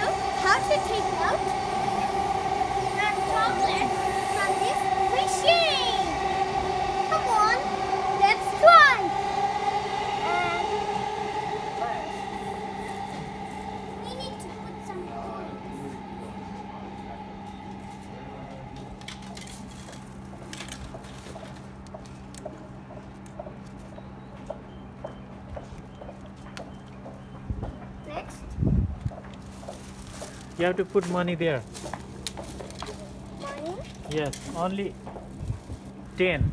how to take out You have to put money there. Money? Yes, only 10.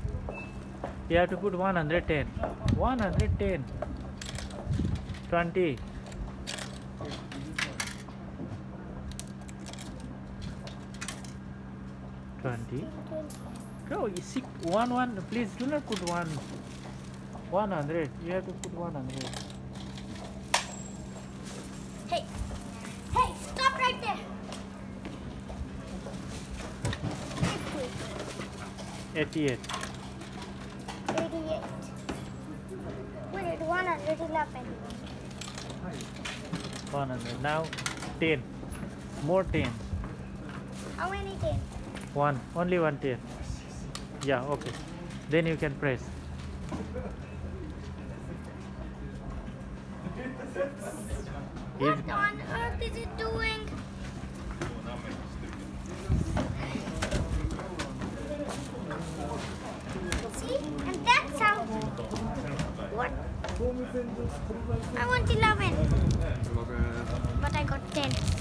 You have to put 110. 110. 20. Twenty. Go, you see, one, one. Please do not put one. One hundred. You have to put one hundred. Hey, 88. 88. Wait, 111. 100. Now 10. More 10. How many 10? One. Only one ten. Yeah, okay. Then you can press. What on earth is it doing? I want 11. But I got 10. Good